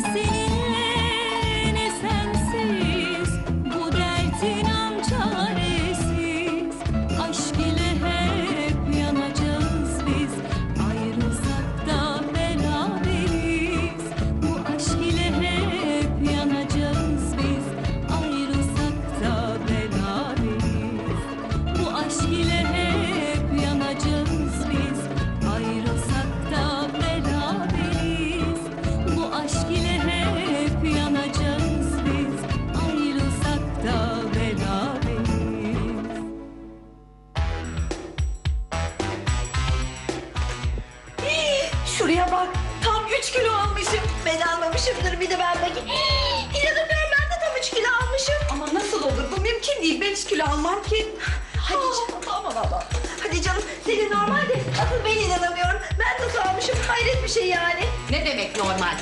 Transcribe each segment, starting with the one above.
Ne Senin normal de asıl ben inanamıyorum. Ben nasıl almışım hayret bir şey yani. Ne demek normal?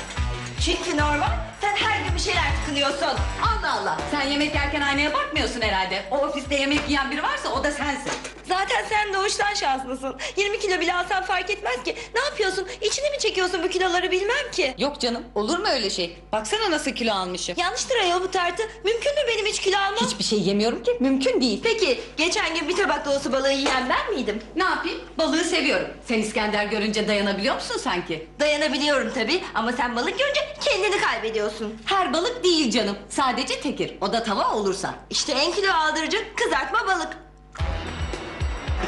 Çünkü normal sen her gün bir şeyler tıkınıyorsun. Allah Allah. Sen yemek yerken aynaya bakmıyorsun herhalde. O ofiste yemek yiyen biri varsa o da sensin. Zaten sen doğuştan şanslısın. 20 kilo bile alsan fark etmez ki. Ne yapıyorsun? İçine mi çekiyorsun bu kiloları bilmem ki. Yok canım. Olur mu öyle şey? Baksana nasıl kilo almışım. Yanlıştır ayol bu tartı. Mümkün mü benim hiç kilo almam? Hiçbir şey yemiyorum ki. Mümkün değil. Peki geçen gün bir tabak dolusu balığı yiyen ben miydim? Ne yapayım? Balığı seviyorum. Sen İskender görünce dayanabiliyor musun sanki? Dayanabiliyorum tabii ama sen balık görünce kendini kaybediyorsun. Her balık değil canım. Sadece tekir. O da tava olursa. İşte en kilo aldırıcı kızartma balık.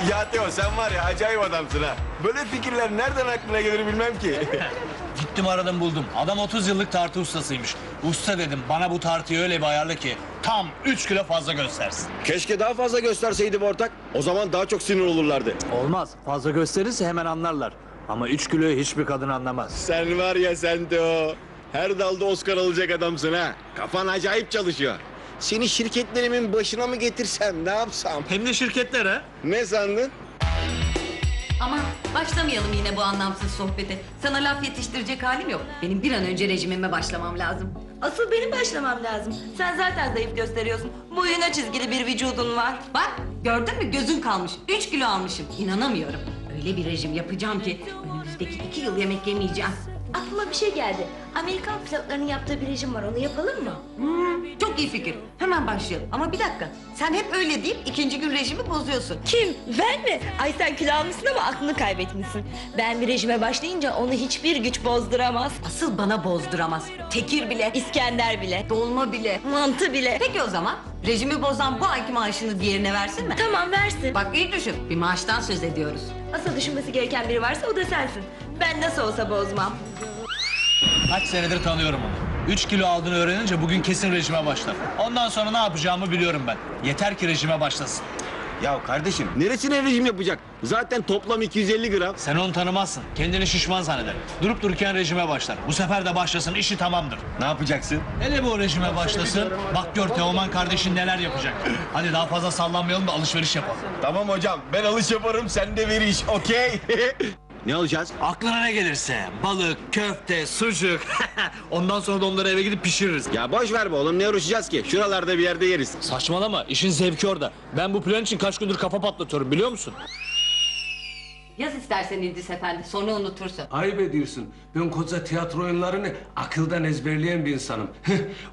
Ya Teo sen var ya acayip adamsın ha. Böyle fikirler nereden aklına gelir bilmem ki. Gittim aradım buldum. Adam 30 yıllık tartı ustasıymış. Usta dedim bana bu tartıyı öyle bir ayarla ki tam 3 kilo fazla göstersin. Keşke daha fazla gösterseydim ortak. O zaman daha çok sinir olurlardı. Olmaz. Fazla gösterirse hemen anlarlar. Ama 3 kiloyu hiçbir kadın anlamaz. Sen var ya sen Teo. Her dalda Oscar alacak adamsın ha. Kafan acayip çalışıyor. Seni şirketlerimin başına mı getirsem ne yapsam? Hem de şirketler ha. Ne sandın? Ama başlamayalım yine bu anlamsız sohbete. Sana laf yetiştirecek halim yok. Benim bir an önce rejimime başlamam lazım. Asıl benim başlamam lazım. Sen zaten zayıf gösteriyorsun. Boyuna çizgili bir vücudun var. Bak gördün mü gözün kalmış. Üç kilo almışım. İnanamıyorum. Öyle bir rejim yapacağım ki önümüzdeki iki yıl yemek yemeyeceğim. Aklıma bir şey geldi. Amerikan pilotlarının yaptığı bir rejim var. Onu yapalım mı? Hmm, çok iyi fikir. Hemen başlayalım. Ama bir dakika. Sen hep öyle deyip ikinci gün rejimi bozuyorsun. Kim? Ben mi? Ay sen kilo almışsın ama aklını kaybetmişsin. Ben bir rejime başlayınca onu hiçbir güç bozduramaz. Asıl bana bozduramaz. Tekir bile, İskender bile, dolma bile. mantı bile. Peki o zaman rejimi bozan bu ayki maaşını diğerine versin mi? Tamam versin. Bak iyi düşün. Bir maaştan söz ediyoruz. Asıl düşünmesi gereken biri varsa o da sensin. Ben nasıl olsa bozmam. Kaç senedir tanıyorum onu. 3 kilo aldığını öğrenince bugün kesin rejime başlar. Ondan sonra ne yapacağımı biliyorum ben. Yeter ki rejime başlasın. Ya kardeşim neresine rejim yapacak? Zaten toplam 250 gram. Sen onu tanımazsın. Kendini şişman zanneder. Durup dururken rejime başlar. Bu sefer de başlasın işi tamamdır. Ne yapacaksın? Hele bu rejime başlasın. Bak gör Teoman kardeşin neler yapacak. Hadi daha fazla sallanmayalım da alışveriş yapalım. Tamam hocam ben alış yaparım sen de ver iş okey? ne alacağız? Aklına ne gelirse balık, köfte, sucuk. Ondan sonra da onları eve gidip pişiririz. Ya boş ver be oğlum ne uğraşacağız ki? Şuralarda bir yerde yeriz. Saçmalama işin zevki orada. Ben bu plan için kaç gündür kafa patlatıyorum biliyor musun? Yaz istersen İdris Efendi. Sonra unutursun. Ayıp ediyorsun. Ben koca tiyatro oyunlarını akıldan ezberleyen bir insanım.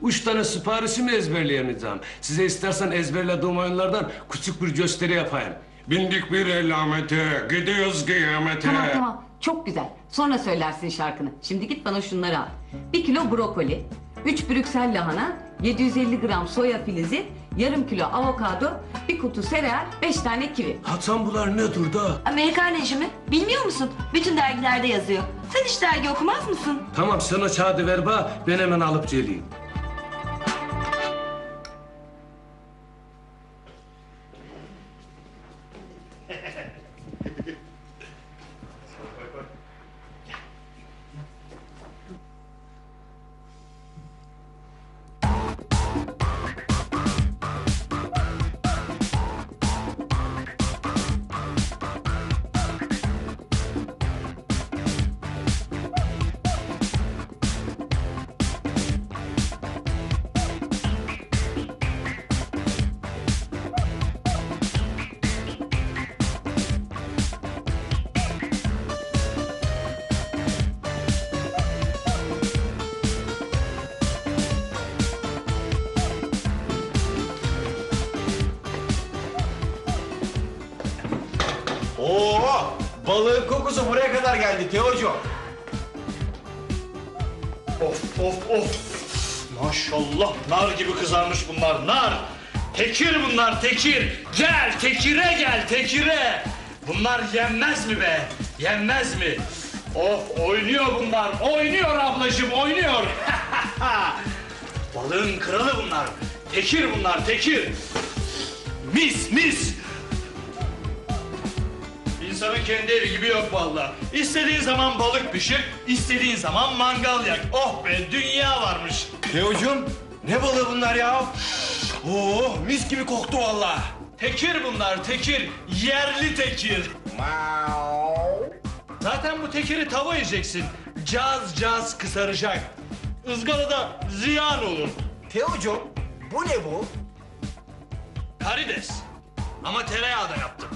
Üç tane siparişimi ezberleyemeyeceğim. Size istersen ezberlediğim oyunlardan küçük bir gösteri yapayım. Bindik bir elamete, gidiyoruz kıyamete. Tamam tamam. Çok güzel. Sonra söylersin şarkını. Şimdi git bana şunları al. Bir kilo brokoli, üç brüksel lahana, 750 gram soya filizi, yarım kilo avokado, bir kutu sereal, beş tane kivi. Hasan bunlar nedir da? Amerikan rejimi bilmiyor musun? Bütün dergilerde yazıyor. Sen hiç dergi okumaz mısın? Tamam sen o kağıdı ver ben hemen alıp geleyim. Balığın kokusu buraya kadar geldi Teocuğum. Of of of. Maşallah nar gibi kızarmış bunlar nar. Tekir bunlar tekir. Gel tekire gel tekire. Bunlar yenmez mi be? Yenmez mi? Of oynuyor bunlar. Oynuyor ablacığım oynuyor. Balığın kralı bunlar. Tekir bunlar tekir. Mis mis. İnsanın kendi evi gibi yok vallahi. İstediğin zaman balık pişir, istediğin zaman mangal yak. Oh be dünya varmış. Teocuğum ne balığı bunlar ya? Oo mis gibi koktu vallahi. Tekir bunlar tekir, yerli tekir. Zaten bu tekiri tava yiyeceksin. Caz caz kısaracak. Izgarada ziyan olur. Teocuğum bu ne bu? Karides. Ama tereyağı da yaptım.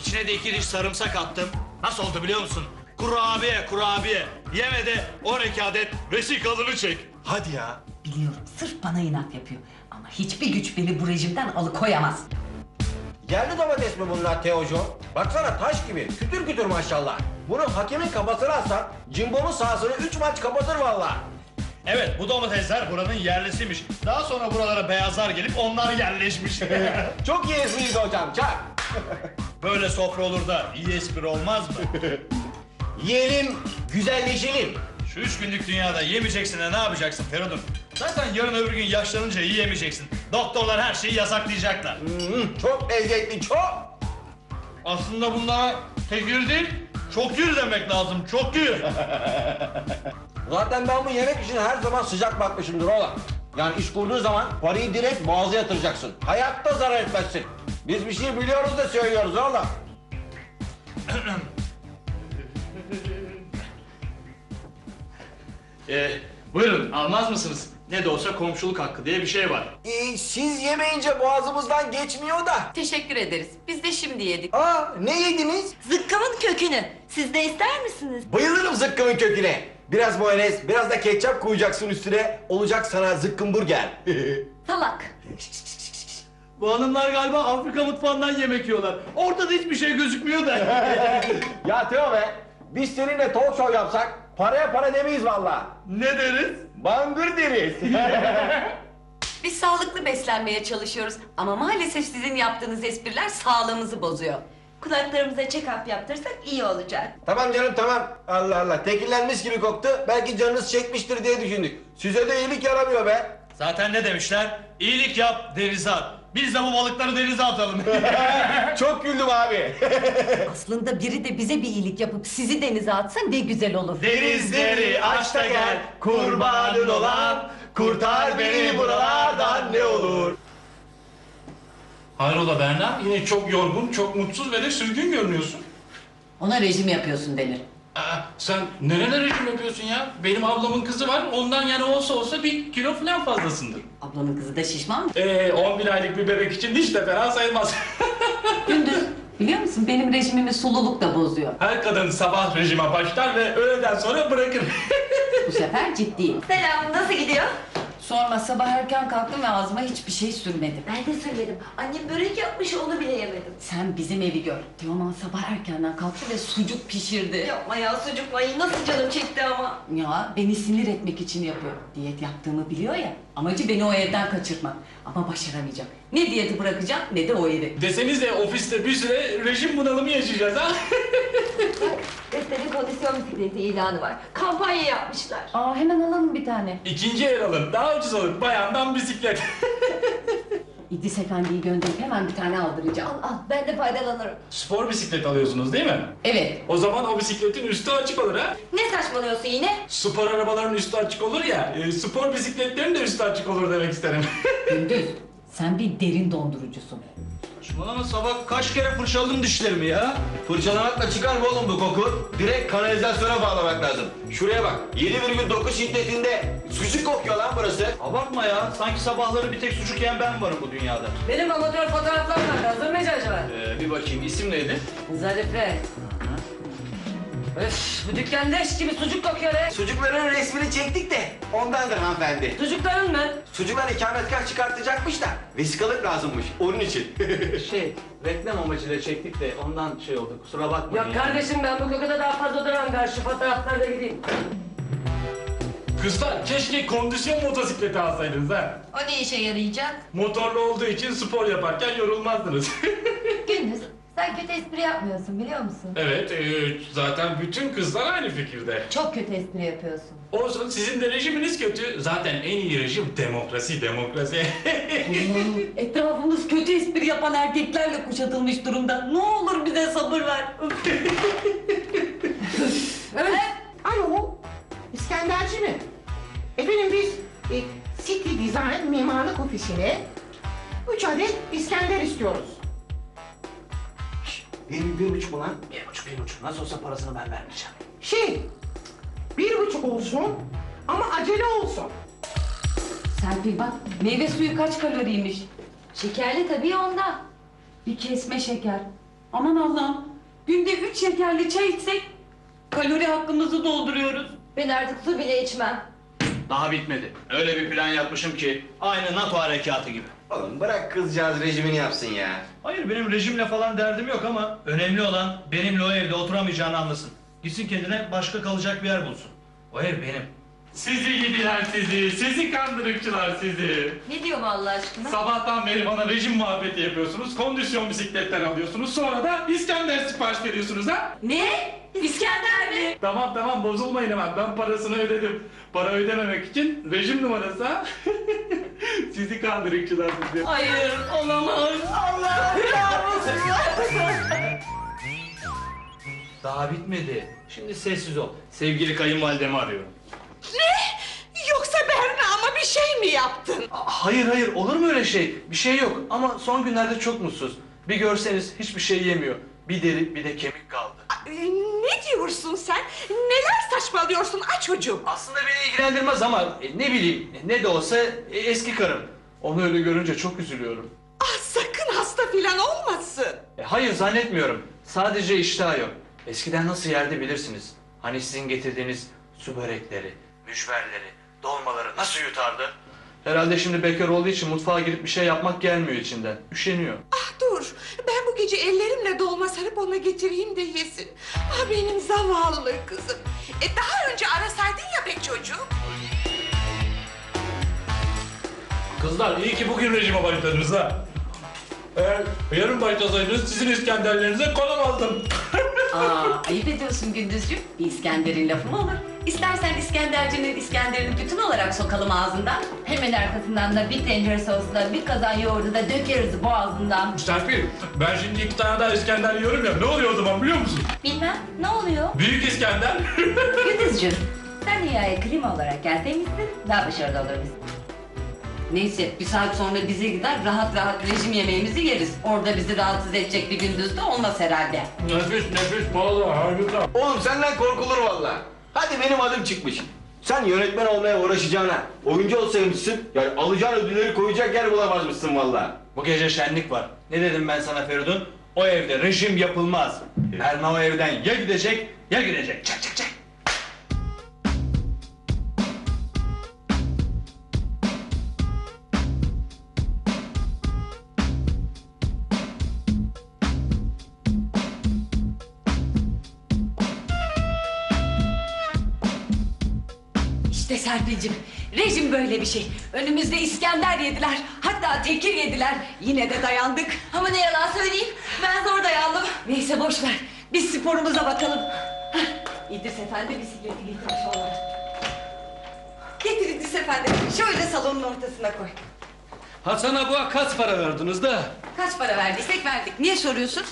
İçine de iki diş sarımsak attım. Nasıl oldu biliyor musun? Kurabiye kurabiye. Yeme de 12 adet vesikalını çek. Hadi ya. Biliyorum sırf bana inat yapıyor. Ama hiçbir güç beni bu rejimden alıkoyamaz. Yerli domates mi bunlar Teocuğum? Baksana taş gibi kütür kütür maşallah. Bunu hakemin kafasına atsan Cimbom'un sahasını 3 maç kapatır vallahi. Evet bu domatesler buranın yerlisiymiş. Daha sonra buralara beyazlar gelip onlar yerleşmiş. Çok iyi espriydi hocam çak. Böyle sofra olur da iyi espri olmaz mı? Yiyelim, güzelleşelim. Şu üç günlük dünyada yemeyeceksin de ne yapacaksın Feridun? Zaten yarın öbür gün yaşlanınca yiyemeyeceksin. Doktorlar her şeyi yasaklayacaklar. Hmm, çok lezzetli, çok. Aslında bunlara tekir değil, çok yür demek lazım, çok yür. Zaten ben bu yemek için her zaman sıcak bakmışımdır oğlum. Yani iş kurduğun zaman parayı direkt boğaza yatıracaksın. Hayatta zarar etmezsin. Biz bir şey biliyoruz da söylüyoruz oğlum. Ee, buyurun, almaz mısınız? Ne de olsa komşuluk hakkı diye bir şey var. Ee, siz yemeyince boğazımızdan geçmiyor da. Teşekkür ederiz. Biz de şimdi yedik. Aa ne yediniz? Zıkkımın kökünü. Siz de ister misiniz? Bayılırım zıkkımın köküne. Biraz mayonez, biraz da ketçap koyacaksın üstüne. Olacak sana zıkkım burger. Salak. Bu hanımlar galiba Afrika mutfağından yemek yiyorlar. Ortada hiçbir şey gözükmüyor da. ya Teo be, biz seninle talk show yapsak paraya para demeyiz valla. ne deriz? Bangır deriz. Biz sağlıklı beslenmeye çalışıyoruz. Ama maalesef sizin yaptığınız espriler sağlığımızı bozuyor. Kulaklarımıza check-up yaptırsak iyi olacak. tamam canım tamam. Allah Allah, tekillenmiş gibi koktu. Belki canınız çekmiştir diye düşündük. Size de iyilik yaramıyor be. Zaten ne demişler? İyilik yap, denize at. Biz de bu balıkları denize atalım. Çok güldüm abi. Aslında biri de bize bir iyilik yapıp sizi denize atsa ne güzel olur. Denizleri aç da gel, kurbanın olan, kurtar beni buralardan ne olur. Hayrola Berna? Yine çok yorgun, çok mutsuz ve de sürgün görünüyorsun. Ona rejim yapıyorsun denir. Aa, sen nerelere rejim yapıyorsun ya? Benim ablamın kızı var, ondan yani olsa olsa bir kilo falan fazlasındır. Ablanın kızı da şişman mı? Ee, 11 aylık bir bebek için hiç de fena sayılmaz. Gündüz. Biliyor musun benim rejimimi sululuk da bozuyor. Her kadın sabah rejime başlar ve öğleden sonra bırakır. Bu sefer ciddiyim. Selam, nasıl gidiyor? Sorma sabah erken kalktım ve ağzıma hiçbir şey sürmedim. Ben de söyledim. Annem börek yapmış, onu bile yemedim. Sen bizim evi gör. Teoman sabah erkenden kalktı ve sucuk pişirdi. Yapma ya sucuk mayı, nasıl canım çekti ama. Ya beni sinir etmek için yapıyor. Diyet yaptığımı biliyor ya. Amacı beni o evden kaçırmak. Ama başaramayacak. Ne diyeti bırakacağım ne de o evi. Desenize ofiste bir süre rejim bunalımı yaşayacağız ha. Üstelik kondisyon bisikleti ilanı var. Kampanya yapmışlar. Aa hemen alalım bir tane. İkinci el alın, daha ucuz olur. Bayandan bisiklet. İdris Efendi'yi gönderip hemen bir tane aldıracağım. Al al, ben de faydalanırım. Spor bisiklet alıyorsunuz değil mi? Evet. O zaman o bisikletin üstü açık olur ha. Ne saçmalıyorsun yine? Spor arabaların üstü açık olur ya, e, spor bisikletlerin de üstü açık olur demek isterim. Gündüz. Sen bir derin dondurucusun. Saçmalama sabah kaç kere fırçaladım dişlerimi ya? Fırçalamakla çıkar mı oğlum bu koku? Direkt kanalizasyona bağlamak lazım. Şuraya bak. 7,9 şiddetinde sucuk kokuyor lan burası. Abartma ya. Sanki sabahları bir tek sucuk yiyen ben varım bu dünyada. Benim amatör fotoğraflar var. Hazır mı acaba? Ee, bir bakayım isim neydi? Zarife. Öf, bu dükkan leş gibi sucuk kokuyor be. Sucukların resmini çektik de ondandır hanımefendi. Sucukların mı? Sucuklar ikametgah çıkartacakmış da vesikalık lazımmış onun için. Şey, reklam amacıyla çektik de ondan şey oldu. Kusura bakmayın. Yok kardeşim ben bu kokuda daha fazla duramam. Ben şu fotoğraflarda gideyim. Kızlar keşke kondisyon motosikleti alsaydınız ha. O ne işe yarayacak? Motorlu olduğu için spor yaparken yorulmazdınız. Gündüz sen kötü espri yapmıyorsun biliyor musun? evet, e, zaten bütün kızlar aynı fikirde. Çok kötü espri yapıyorsun. Olsun sizin de rejiminiz kötü. Zaten en iyi rejim demokrasi, demokrasi. Etrafımız kötü espri yapan erkeklerle kuşatılmış durumda. Ne olur bize sabır ver. Alo, İskenderci mi? Efendim biz e, City Design Mimarlık Ofisi'ne 3 adet İskender istiyoruz. Bir, bir buçuk mu lan? Bir buçuk, bir buçuk. Nasıl olsa parasını ben vermeyeceğim. Şey, bir buçuk olsun ama acele olsun. Serpil bak meyve suyu kaç kaloriymiş. Şekerli tabii ondan. Bir kesme şeker. Aman Allah'ım. Günde üç şekerli çay içsek kalori hakkımızı dolduruyoruz. Ben artık su bile içmem. Daha bitmedi. Öyle bir plan yapmışım ki aynı NATO harekatı gibi. Oğlum bırak kızcağız rejimini yapsın ya. Hayır benim rejimle falan derdim yok ama önemli olan benimle o evde oturamayacağını anlasın. Gitsin kendine başka kalacak bir yer bulsun. O ev benim. Sizi gidiler sizi, sizi kandırıkçılar sizi. Ne diyor bu Allah aşkına? Sabahtan beri bana rejim muhabbeti yapıyorsunuz, kondisyon bisikletler alıyorsunuz, sonra da İskender sipariş veriyorsunuz ha? Ne? İskender mi? Tamam tamam bozulmayın hemen, ben parasını ödedim. Para ödememek için rejim numarası ha? sizi kandırıkçılar sizi. Hayır olamaz. Allah Daha bitmedi. Şimdi sessiz ol. Sevgili kayınvalidemi arıyorum. Yoksa Berna'ma bir şey mi yaptın? Hayır hayır olur mu öyle şey? Bir şey yok ama son günlerde çok mutsuz. Bir görseniz hiçbir şey yemiyor. Bir deri bir de kemik kaldı. Ee, ne diyorsun sen? Neler saçmalıyorsun aç çocuğum? Aslında beni ilgilendirmez ama e, ne bileyim ne de olsa e, eski karım. Onu öyle görünce çok üzülüyorum. Ah sakın hasta filan olmasın. E, hayır zannetmiyorum. Sadece iştah yok. Eskiden nasıl yerdi bilirsiniz. Hani sizin getirdiğiniz su börekleri, müşverleri, dolmaları nasıl yutardı? Herhalde şimdi bekar olduğu için mutfağa girip bir şey yapmak gelmiyor içinden. Üşeniyor. Ah dur ben bu gece ellerimle dolma sarıp ona getireyim de yesin. Ah benim zavallı kızım. E daha önce arasaydın ya be çocuğum. Kızlar iyi ki bugün rejime başladınız ha. Eğer yarın başlasaydınız sizin İskenderlerinize konamazdım. Aa, ayıp ediyorsun Gündüzcüğüm. Bir İskender'in lafı mı olur? İstersen İskenderci'nin İskender'ini bütün olarak sokalım ağzından. Hemen arkasından da bir tencere sosla bir kazan yoğurdu da dökeriz boğazından. Serpil, ben şimdi iki tane daha İskender yiyorum ya. Ne oluyor o zaman biliyor musun? Bilmem ne oluyor? Büyük İskender. Gündüzcüğüm sen dünyaya klima olarak gelseymişsin daha başarılı oluruz. Neyse bir saat sonra bize gider rahat rahat rejim yemeğimizi yeriz. Orada bizi rahatsız edecek bir gündüz de olmaz herhalde. nefis nefis valla harika. Oğlum senden korkulur valla. Hadi benim adım çıkmış. Sen yönetmen olmaya uğraşacağına oyuncu olsaymışsın yani alacağın ödülleri koyacak yer bulamazmışsın valla. Bu gece şenlik var. Ne dedim ben sana Feridun? O evde rejim yapılmaz. Erma o evden ya gidecek ya gidecek. Çak çak çak. Serpil'cim rejim böyle bir şey. Önümüzde İskender yediler. Hatta tekir yediler. Yine de dayandık. Ama ne yalan söyleyeyim ben zor dayandım. Neyse boş ver. Biz sporumuza bakalım. Hah, İdris Efendi bisikleti getir sonra. Getir İdris Efendi. Şöyle salonun ortasına koy. Hasan'a bu kaç para verdiniz de? Kaç para verdiysek verdik. Niye soruyorsun?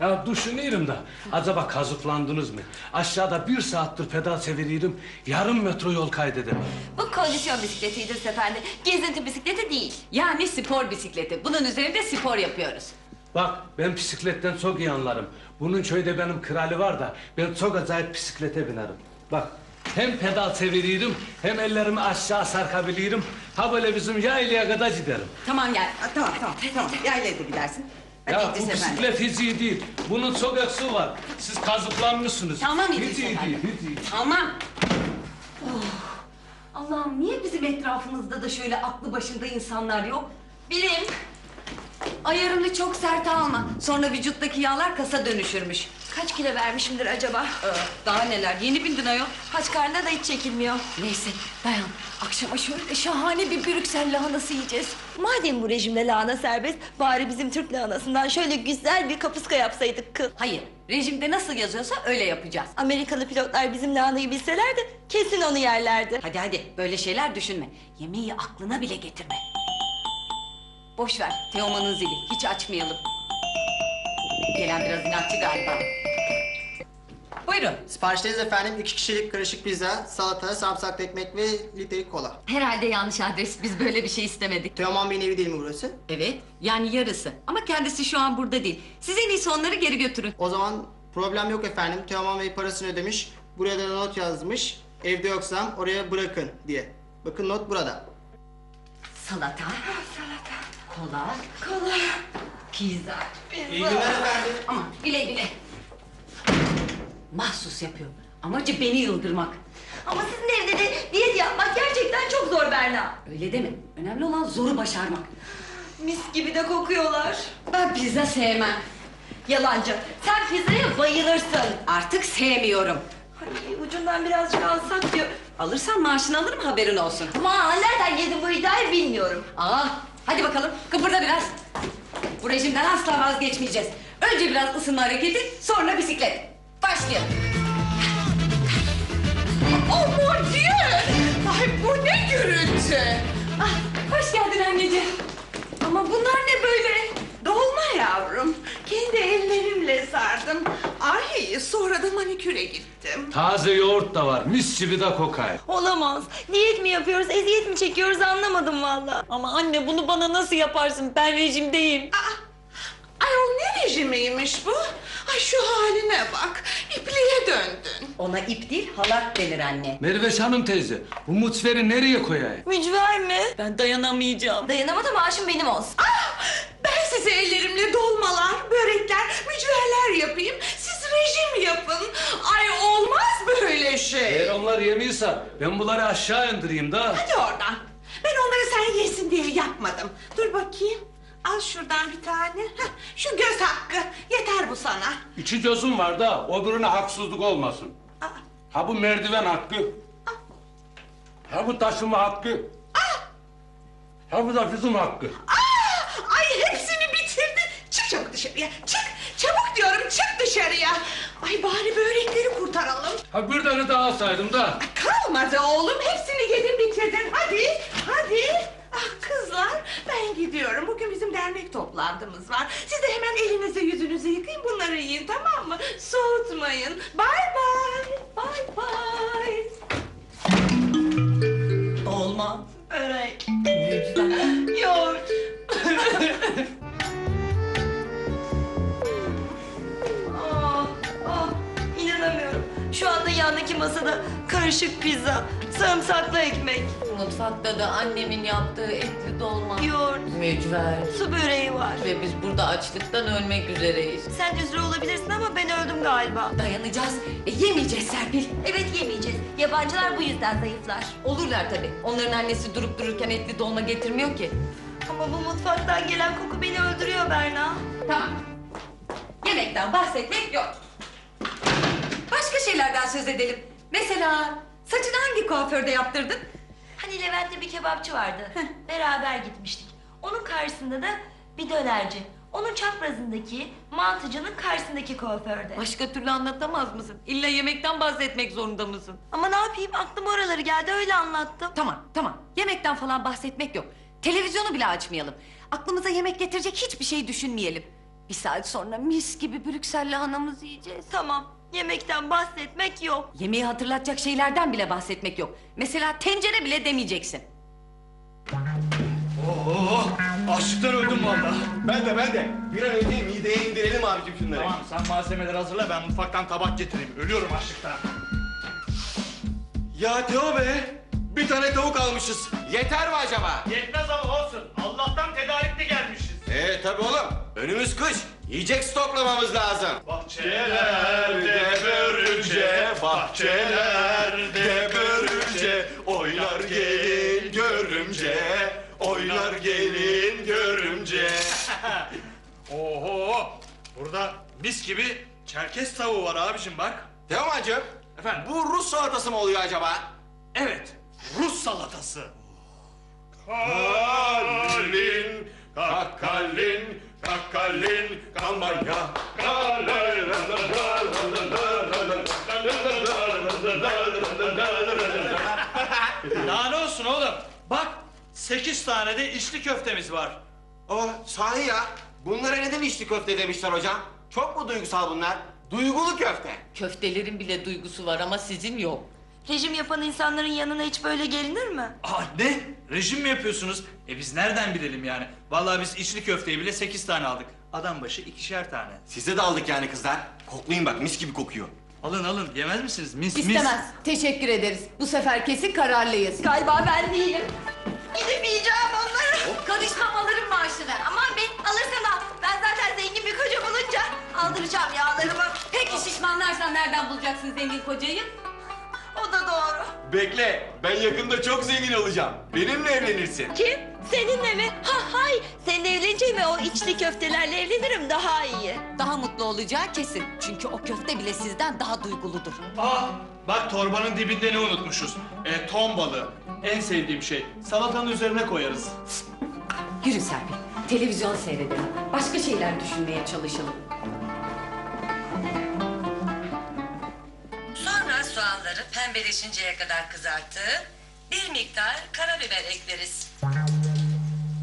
Ya düşünüyorum da acaba kazıklandınız mı? Aşağıda bir saattir pedal çeviriyorum, yarım metro yol kaydedemem. Bu kondisyon bisikleti İdris Efendi. Gezinti bisikleti değil. Yani spor bisikleti. Bunun üzerinde spor yapıyoruz. Bak ben bisikletten çok iyi anlarım. Bunun köyde benim kralı var da ben çok acayip bisiklete binerim. Bak hem pedal çeviriyorum hem ellerimi aşağı sarkabiliyorum. Ha böyle bizim yaylaya kadar giderim. Tamam gel. Ha, tamam tamam tamam. Yaylaya da gidersin. Hadi ya İdris bu Efendi. bisiklet hiç iyi değil. Bunun çok eksiği var. Siz kazıklanmışsınız. Tamam İdris Hiç iyi Efendi. değil, hiç iyi. Tamam. Oh. Allah'ım niye bizim etrafımızda da şöyle aklı başında insanlar yok? Bilim. Ayarını çok sert alma. Sonra vücuttaki yağlar kasa dönüşürmüş. Kaç kilo vermişimdir acaba? Ee, daha neler? Yeni bindin ayol. Kaç karnına da hiç çekilmiyor. Neyse dayan. Akşama şöyle şahane bir Brüksel lahanası yiyeceğiz. Madem bu rejimde lahana serbest, bari bizim Türk lahanasından şöyle güzel bir kapuska yapsaydık kız. Hayır, rejimde nasıl yazıyorsa öyle yapacağız. Amerikalı pilotlar bizim lahanayı bilselerdi kesin onu yerlerdi. Hadi hadi böyle şeyler düşünme. Yemeği aklına bile getirme. Boş ver Teoman'ın zili. Hiç açmayalım. Gelen biraz inatçı galiba. Buyurun. Siparişleriniz efendim iki kişilik karışık pizza, salata, sarımsaklı ekmek ve litrelik kola. Herhalde yanlış adres. Biz böyle bir şey istemedik. Teoman Bey'in evi değil mi burası? Evet, yani yarısı. Ama kendisi şu an burada değil. Siz en iyisi onları geri götürün. O zaman problem yok efendim. Teoman Bey parasını ödemiş. Buraya da not yazmış. Evde yoksam oraya bırakın diye. Bakın not burada. Salata. Salata. Kola. Kola. Pizza. İyi günler efendim. Ama güle güle. Mahsus yapıyor. Amacı beni yıldırmak. Ama sizin evde de diyet yapmak gerçekten çok zor Berna. Öyle deme. Önemli olan zoru başarmak. Mis gibi de kokuyorlar. Ben pizza sevmem. Yalancı. Sen pizzaya bayılırsın. Artık sevmiyorum. Ay, ucundan birazcık alsak diyor. Alırsan maaşını alırım haberin olsun. Ama nereden yedin bu iddiayı bilmiyorum. Aa, hadi bakalım kıpırda biraz. Bu rejimden asla vazgeçmeyeceğiz. Önce biraz ısınma hareketi, sonra bisiklet. Başlayalım. Oh mon dieu! Ay bu ne gürültü? Ah, hoş geldin anneciğim. Ama bunlar ne böyle? Dolma yavrum. Kendi ellerimle sardım. Ay sonra da maniküre gittim. Taze yoğurt da var. Mis gibi de kokay. Olamaz. Diyet mi yapıyoruz, eziyet mi çekiyoruz anlamadım valla. Ama anne bunu bana nasıl yaparsın? Ben rejimdeyim. Ay o ne rejimiymiş bu? Ay şu haline bak. İpliğe döndün. Ona ip değil, halat denir anne. Merve Hanım teyze, bu mutferi nereye koyayım? Mücver mi? Ben dayanamayacağım. Dayanamadım maaşım benim olsun. Ah, ben size ellerimle dolmalar, börekler, mücverler yapayım. Siz rejim yapın. Ay olmaz böyle şey. Eğer onlar yemiyorsa ben bunları aşağı indireyim da. Hadi oradan. Ben onları sen yesin diye yapmadım. Dur bakayım. Al şuradan bir tane. Heh, şu göz hakkı. Yeter bu sana. İki gözüm var da o birine haksızlık olmasın. Aa, Ha bu merdiven hakkı. Ha bu taşıma hakkı. Ha bu da bizim hakkı. Aa, ay hepsini bitirdi. Çık çabuk dışarıya. Çık. Çabuk diyorum çık dışarıya. Ay bari börekleri kurtaralım. Ha bir tane daha saydım da. Kalmadı oğlum. Hepsini yedin bitirdin. Hadi. Hadi. Ah kızlar ben gidiyorum. Bugün bizim dernek toplantımız var. Siz de hemen elinizi yüzünüzü yıkayın bunları yiyin tamam mı? Soğutmayın. Bay bay. Bay bay. Dolma, börek, yoğurt. ah, ah, inanamıyorum. Şu anda yandaki masada karışık pizza, sarımsaklı ekmek, Mutfakta da annemin yaptığı etli dolma. yoğurt, Mücver. su böreği var. Ve biz burada açlıktan ölmek üzereyiz. Sen üzülü olabilirsin ama ben öldüm galiba. Dayanacağız. E, yemeyeceğiz Serpil. Evet yemeyeceğiz. Yabancılar bu yüzden zayıflar. Olurlar tabii. Onların annesi durup dururken etli dolma getirmiyor ki. Ama bu mutfaktan gelen koku beni öldürüyor Berna. Tamam. Yemekten bahsetmek yok. Başka şeylerden söz edelim. Mesela saçını hangi kuaförde yaptırdın? Hani Levent'te bir kebapçı vardı. Beraber gitmiştik. Onun karşısında da bir dönerci. Onun çaprazındaki mantıcının karşısındaki kuaförde. Başka türlü anlatamaz mısın? İlla yemekten bahsetmek zorunda mısın? Ama ne yapayım aklıma oraları geldi öyle anlattım. Tamam, tamam. Yemekten falan bahsetmek yok. Televizyonu bile açmayalım. Aklımıza yemek getirecek hiçbir şey düşünmeyelim. Bir saat sonra mis gibi Brüksel lahanamızı yiyeceğiz. Tamam yemekten bahsetmek yok. Yemeği hatırlatacak şeylerden bile bahsetmek yok. Mesela tencere bile demeyeceksin. Oo, açlıktan öldüm valla. Ben de ben de. Bir an önce mideye indirelim abicim şunları. Tamam sen malzemeleri hazırla ben mutfaktan tabak getireyim. Ölüyorum açlıktan. Ya Teo be. Bir tane tavuk almışız. Yeter mi acaba? Yetmez ama olsun. Allah'tan tedarikli gelmişiz. Ee tabii oğlum. Önümüz kış. Yiyecek stoklamamız lazım. Bahçelerde börülce, bahçelerde börülce, oynar gelin görümce, oynar gelin görümce. Oho! Burada mis gibi Çerkes tavuğu var abicim bak. Teoman'cığım. Efendim? Bu Rus salatası mı oluyor acaba? Evet, Rus salatası. Kalin, kakalin, kakalin, kalmaya. Daha ne olsun oğlum? Bak, sekiz tane de içli köftemiz var. Oh sahi ya. Bunlara neden içli köfte demişler hocam? Çok mu duygusal bunlar? Duygulu köfte. Köftelerin bile duygusu var ama sizin yok. Rejim yapan insanların yanına hiç böyle gelinir mi? Aa ne? Rejim mi yapıyorsunuz? E biz nereden bilelim yani? Vallahi biz içli köfteyi bile sekiz tane aldık. Adam başı ikişer tane. Size de aldık yani kızlar. Koklayın bak mis gibi kokuyor. Alın alın, yemez misiniz? Mis mis. İstemez. Teşekkür ederiz. Bu sefer kesin kararlıyız. Galiba ben değilim. Gidemeyeceğim onlara. Karışmam alırım maaşını. Aman be alırsın al. Ben zaten zengin bir koca bulunca aldıracağım yağlarımı. Peki şişmanlarsan nereden bulacaksın zengin kocayı? O da doğru. Bekle. Ben yakında çok zengin olacağım. Benimle evlenirsin. Kim? Seninle mi? Ha hay. Senin evleneceğime o içli köftelerle evlenirim daha iyi. Daha mutlu olacağı kesin. Çünkü o köfte bile sizden daha duyguludur. Aa, bak torbanın dibinde ne unutmuşuz? E, ton balığı. En sevdiğim şey. Salatanın üzerine koyarız. Yürü Serpil. Televizyon seyredelim. Başka şeyler düşünmeye çalışalım. Pembeleşinceye kadar kızartıp bir miktar karabiber ekleriz.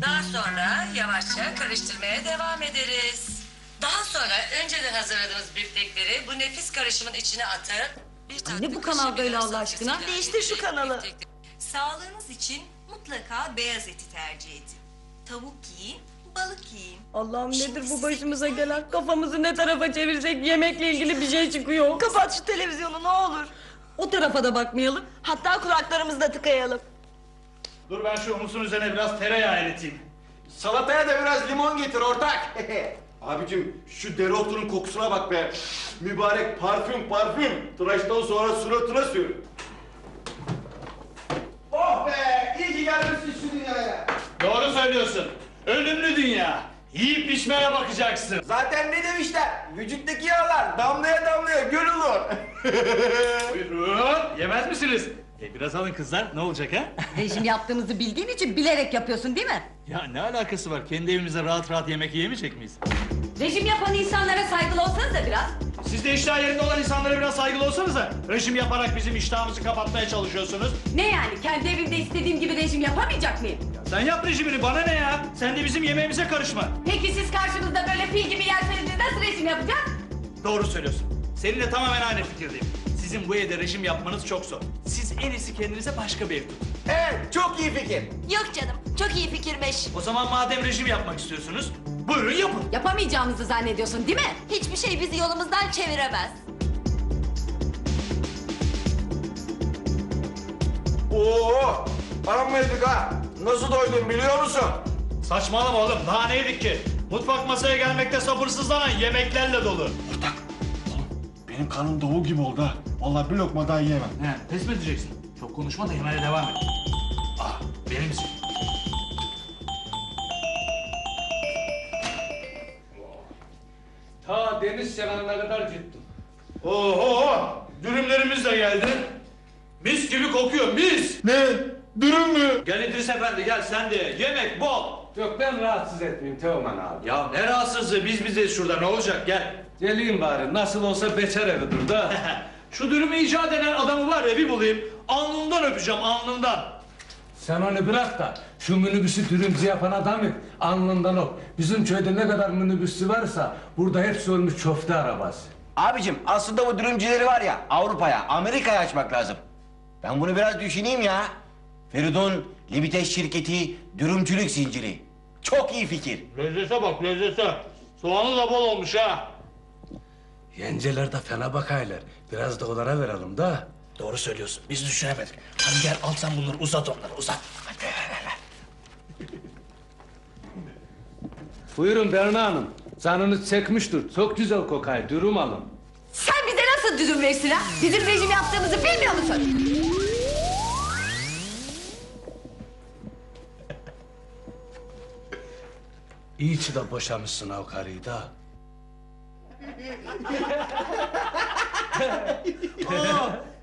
Daha sonra yavaşça karıştırmaya devam ederiz. Daha sonra önceden hazırladığımız biftekleri bu nefis karışımın içine atıp bir tatlı bu kanal böyle Allah aşkına? Değiştir şu kanalı. Sağlığınız için mutlaka beyaz eti tercih edin. Tavuk yiyin, balık yiyin. Allah'ım nedir bu başımıza gelen? Kafamızı ne tarafa çevirsek yemekle ilgili bir şey çıkıyor. Kapat şu televizyonu ne olur. O tarafa da bakmayalım. Hatta kulaklarımızı da tıkayalım. Dur ben şu humusun üzerine biraz tereyağı eriteyim. Salataya da biraz limon getir ortak. Abicim şu dereotunun kokusuna bak be. Mübarek parfüm parfüm. Tıraştan sonra suratına sür. Oh be! İyi ki gelmişsin şu dünyaya. Doğru söylüyorsun. Ölümlü dünya. Yiyip içmeye bakacaksın. Zaten ne demişler? Vücuttaki yağlar damlaya damlaya göl olur. Buyurun. Yemez misiniz? E biraz alın kızlar. Ne olacak ha? Rejim yaptığımızı bildiğin için bilerek yapıyorsun değil mi? ya ne alakası var? Kendi evimizde rahat rahat yemek yiyemeyecek miyiz? Rejim yapan insanlara saygılı olsanız da biraz. Siz de iştah yerinde olan insanlara biraz saygılı olsanıza. Rejim yaparak bizim iştahımızı kapatmaya çalışıyorsunuz. Ne yani? Kendi evimde istediğim gibi rejim yapamayacak mıyım? Sen yap rejimini bana ne ya? Sen de bizim yemeğimize karışma. Peki siz karşımızda böyle fil gibi yerseniz nasıl rejim yapacağız? Doğru söylüyorsun. Seninle tamamen aynı fikirdeyim. Sizin bu evde rejim yapmanız çok zor. Siz en iyisi kendinize başka bir ev tutun. evet çok iyi fikir. Yok canım çok iyi fikirmiş. O zaman madem rejim yapmak istiyorsunuz, buyurun yapın. Yapamayacağımızı zannediyorsun değil mi? Hiçbir şey bizi yolumuzdan çeviremez. Oo! Amma yedik ha. Nasıl doydun biliyor musun? Saçmalama oğlum, daha ne yedik ki? Mutfak masaya gelmekte sabırsızlanan yemeklerle dolu. Benim kanım doğu gibi oldu ha. Vallahi bir lokma daha yiyemem. He, pes mi edeceksin? Çok konuşma da yemeğe devam et. Ah, benim için. Ta deniz kenarına kadar gittim. Oho, dürümlerimiz de geldi. Mis gibi kokuyor, mis. Ne? Dürüm mü? Gel İdris Efendi, gel sen de ye. Yemek bol. Yok ben rahatsız etmeyeyim Teoman abi. Ya ne rahatsızlığı, biz bizeyiz şurada, ne olacak? Gel. Geleyim bari nasıl olsa beçer evidir da. Şu dürümü icat eden adamı var ya bir bulayım. Alnından öpeceğim, alnından. Sen onu bırak da şu minibüsü dürümcü yapan adamı alnından ok. Bizim köyde ne kadar minibüsü varsa burada hepsi olmuş çofte arabası. Abicim aslında bu dürümcüleri var ya Avrupa'ya, Amerika'ya açmak lazım. Ben bunu biraz düşüneyim ya. Feridun Limited şirketi dürümcülük zinciri. Çok iyi fikir. Lezzete bak, lezzete. Soğanı da bol olmuş ha. Yenceler de fena bakaylar. Biraz da onlara verelim da. Doğru söylüyorsun, biz düşünemedik. Hadi gel, al sen bunları, uzat onları, uzat. Hadi. Buyurun Berna Hanım. Canınız çekmiştir. Çok güzel kokay. Dürüm alın. Sen bize nasıl düzüm versin ha? Bizim rejim yaptığımızı bilmiyor musun? İyi ki de boşamışsın o karıyı da.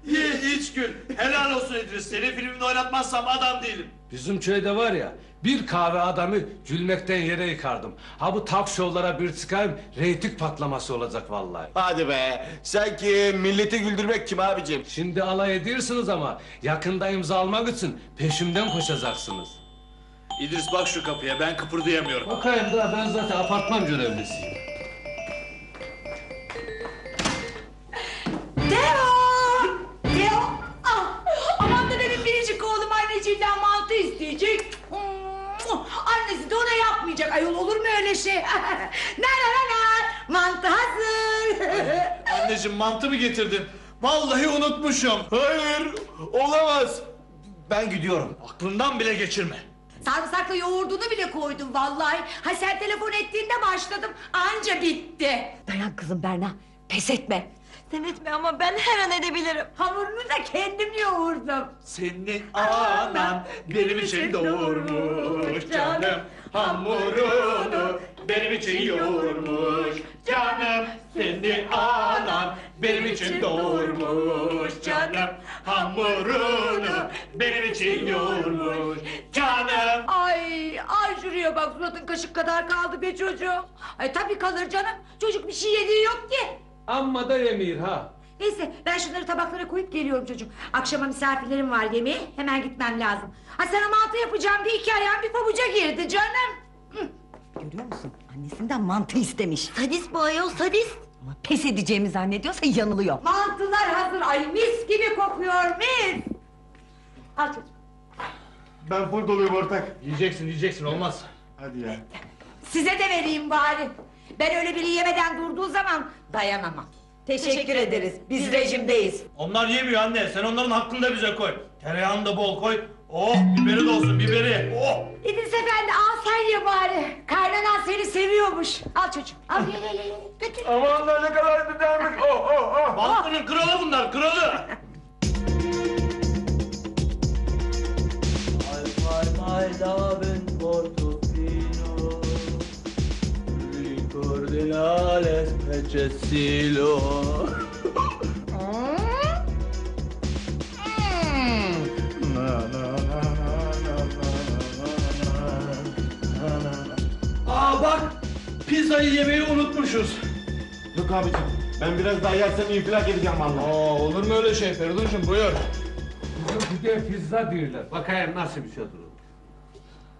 Ye iç gül. Helal olsun İdris. Seni filmde oynatmazsam adam değilim. Bizim köyde var ya bir kahve adamı gülmekten yere yıkardım. Ha bu talk show'lara bir çıkayım reyting patlaması olacak vallahi. Hadi be. Sanki milleti güldürmek kim abicim? Şimdi alay ediyorsunuz ama yakında imza almak için peşimden koşacaksınız. İdris bak şu kapıya ben kıpırdayamıyorum. Bakayım da ben zaten apartman görevlisiyim. Teo! Teo! Ah! Aman da benim biricik oğlum anneciğinden mantı isteyecek. Annesi de ona yapmayacak. Ayol olur mu öyle şey? na na na na! Mantı hazır. Anneciğim mantı mı getirdin? Vallahi unutmuşum. Hayır. Olamaz. Ben gidiyorum. Aklından bile geçirme. Sarımsaklı yoğurdunu bile koydum vallahi. Ha sen telefon ettiğinde başladım. Anca bitti. Dayan kızım Berna. Pes etme. Sen etme ama ben her an edebilirim. Hamurunu da kendim yoğurdum. Senin anan benim için doğurmuş canım. Hamurunu benim için yoğurmuş canım. Senin anan benim için doğurmuş canım. Hamurunu benim için yoğurmuş canım. Ay, ay şuraya bak suratın kaşık kadar kaldı be çocuğum. Ay tabii kalır canım. Çocuk bir şey yediği yok ki. Amma da yemir ha. Neyse ben şunları tabaklara koyup geliyorum çocuğum. Akşama misafirlerim var yemeğe hemen gitmem lazım. Ha sana mantı yapacağım diye iki ayağım bir pabuca girdi canım. Görüyor musun? Annesinden mantı istemiş. Sadist bu ayol sadist. Ama pes edeceğimi zannediyorsa yanılıyor. Mantılar hazır. Ay mis gibi kokuyor mis. Al çocuğum. Ben full doluyum ortak. Yiyeceksin yiyeceksin olmaz. Hadi ya. Size de vereyim bari. Ben öyle biri yemeden durduğu zaman dayanamam. Teşekkür, ederiz. Biz rejimdeyiz. Onlar yemiyor anne. Sen onların hakkını da bize koy. Tereyağını da bol koy. Oh biberi de olsun biberi. Oh. İdris efendi al sen ye bari. Kaynanan seni seviyormuş. Al çocuğum. Al ye ye ye. Götür. Aman da ne kadar güzelmiş. Oh oh oh. Bankının kralı bunlar kralı. Aa bak pizzayı yemeyi unutmuşuz. Yok abicim. Ben biraz daha yersem infilak edeceğim vallahi. Aa olur mu öyle şey Feridun'cum buyur. Bir de pizza diyorlar. Bakayım nasıl bir şey durur.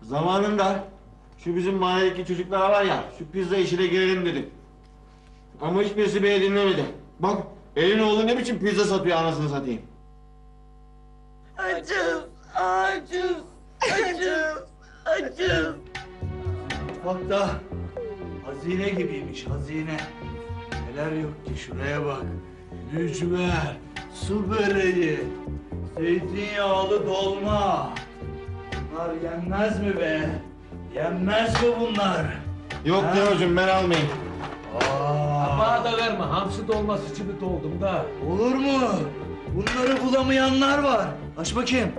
Zamanında şu bizim mahalledeki çocuklar var ya şu pizza işine girelim dedim. Ama hiçbirisi beni dinlemedi. Bak elin oğlu ne biçim pizza satıyor anasını satayım. Acım, acım, acım, acım. Bak da hazine gibiymiş hazine. Neler yok ki şuraya bak. Mücver, su böreği, zeytinyağlı dolma. Bunlar yenmez mi be? Yenmez mi bunlar? Yok Ha? Teocuğum ben almayayım. Aa, Bana da verme. Hamsi dolması için doldum da. olur mu? Bunları bulamayanlar var. Aç bakayım.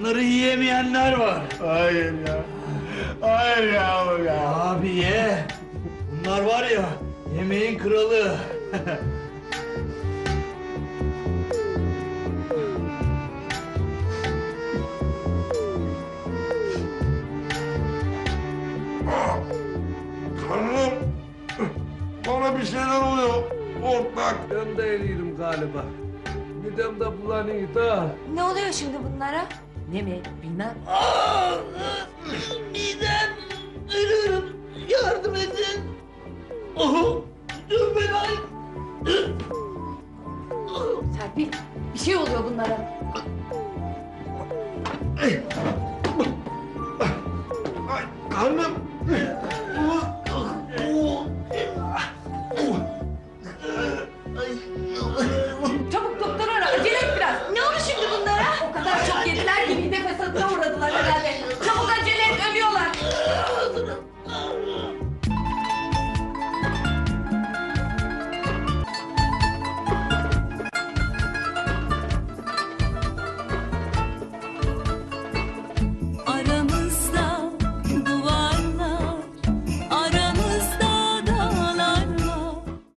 Bunları yiyemeyenler var. Hayır ya. Hayır ya oğlum ya. Abi ye. Bunlar var ya yemeğin kralı. Bana bir şeyler oluyor. Ortak. Ben de eriyorum galiba. Midem de bulanıyor da. Ne oluyor şimdi bunlara? Ne mi? Bilmem. Midem ölüyorum. Yardım edin. Oh, dur ben ay. Serpil bir şey oluyor bunlara. Ay, karnım.